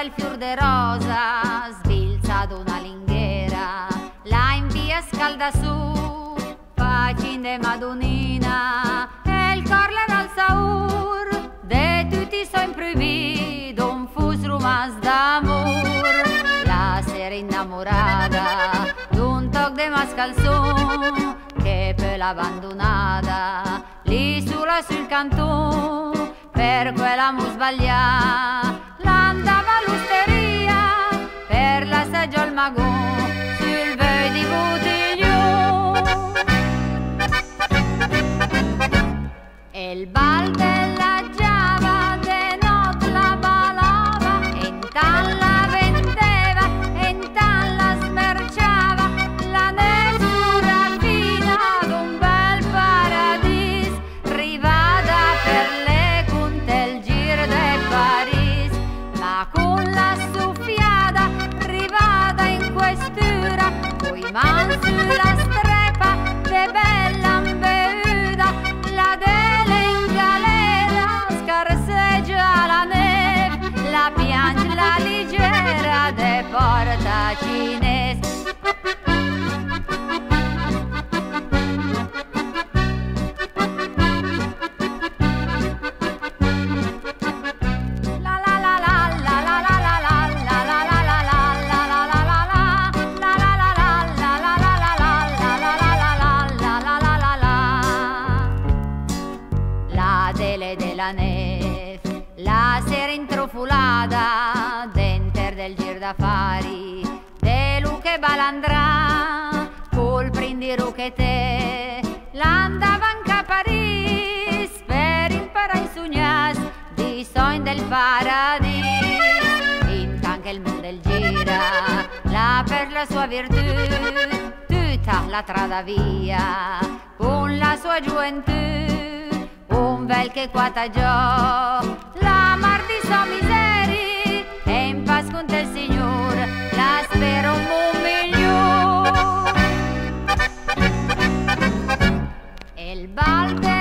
bel fior de rosa, svilza ad una linghera, la invia scalda su, facinde madonina, e il cor le dal saur, de tutti so improvido, un fus rumas d'amor, la sera innamorada, d'un toc de mascalzon, che per l'abbandonata, lì sulla sul cantone, per quella mu sbagliata l'andava all'osteria per l'assaggio al magon Taco. Della nef la sera intrufulada denter del gir d'affari de Luche Balandrà col prindiru che te l'andavan a Paris per imparare i sognas di sogni del paradis. Intanto il mondo gira là per la sua virtù tutta la trada via con la sua gioventù che kvata jo. La mar di so miseri è in pace con te Signor, la spero un mondo miglior. El balde